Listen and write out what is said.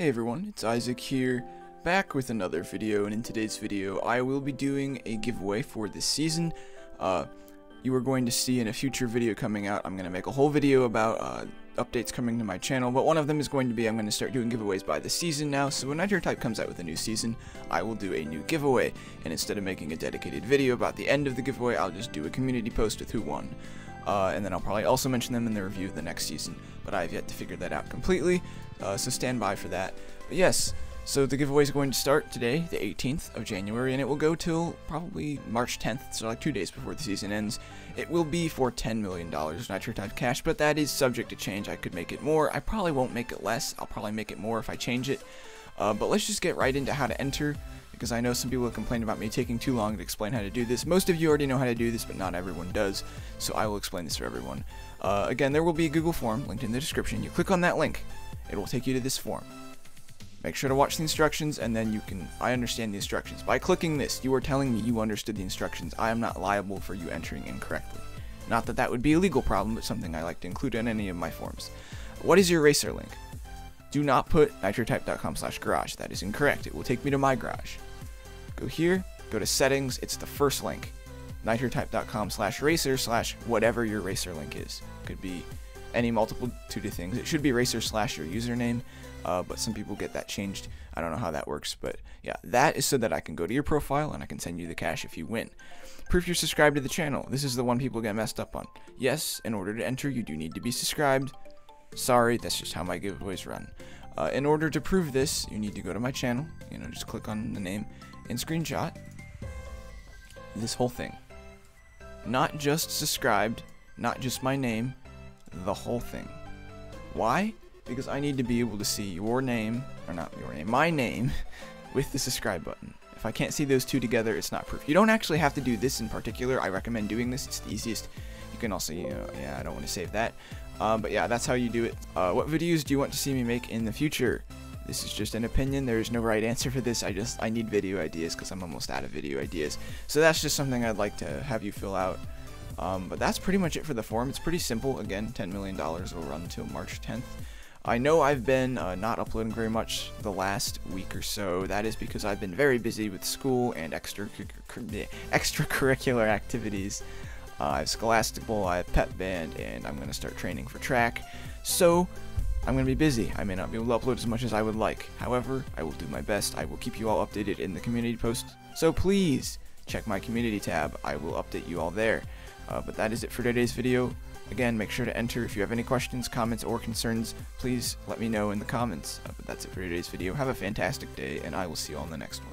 Hey everyone, it's Isaac here, back with another video, and in today's video I will be doing a giveaway for this season. Uh, you are going to see in a future video coming out, I'm going to make a whole video about uh, updates coming to my channel, but one of them is going to be I'm going to start doing giveaways by the season now, so when Nitro Type comes out with a new season, I will do a new giveaway, and instead of making a dedicated video about the end of the giveaway, I'll just do a community post with who won. Uh, and then I'll probably also mention them in the review of the next season, but I have yet to figure that out completely, uh, so stand by for that. But yes, so the giveaway is going to start today, the 18th of January, and it will go till probably March 10th, so like two days before the season ends. It will be for $10 million Nitro Type cash, but that is subject to change. I could make it more. I probably won't make it less. I'll probably make it more if I change it. Uh, but let's just get right into how to enter because I know some people have complained about me taking too long to explain how to do this. Most of you already know how to do this, but not everyone does, so I will explain this for everyone. Uh, again, there will be a Google form linked in the description. You click on that link, it will take you to this form. Make sure to watch the instructions, and then you can, I understand the instructions. By clicking this, you are telling me you understood the instructions. I am not liable for you entering incorrectly. Not that that would be a legal problem, but something I like to include in any of my forms. What is your racer link? Do not put nitrotype.com slash garage. That is incorrect. It will take me to my garage. Go here, go to settings, it's the first link. nitrotype.com slash racer slash whatever your racer link is. Could be any multitude of things. It should be racer slash your username, uh, but some people get that changed. I don't know how that works, but yeah, that is so that I can go to your profile and I can send you the cash if you win. Proof you're subscribed to the channel. This is the one people get messed up on. Yes, in order to enter, you do need to be subscribed. Sorry, that's just how my giveaways run. Uh, in order to prove this, you need to go to my channel. You know, just click on the name and screenshot this whole thing. Not just subscribed, not just my name, the whole thing. Why? Because I need to be able to see your name, or not your name, my name, with the subscribe button. If I can't see those two together, it's not proof. You don't actually have to do this in particular. I recommend doing this. It's the easiest. You can also, you know, yeah, I don't want to save that. Um, but yeah, that's how you do it. Uh, what videos do you want to see me make in the future? This is just an opinion. There is no right answer for this. I just I need video ideas because I'm almost out of video ideas. So that's just something I'd like to have you fill out. Um, but that's pretty much it for the form. It's pretty simple. Again, $10 million will run until March 10th. I know I've been uh, not uploading very much the last week or so. That is because I've been very busy with school and extra extracurricular activities. Uh, I have Scholastic Bowl, I have Pep Band, and I'm going to start training for track. So, I'm going to be busy. I may not be able to upload as much as I would like. However, I will do my best. I will keep you all updated in the community post. So please, check my community tab. I will update you all there. Uh, but that is it for today's video. Again, make sure to enter. If you have any questions, comments, or concerns, please let me know in the comments. Uh, but that's it for today's video. Have a fantastic day, and I will see you all in the next one.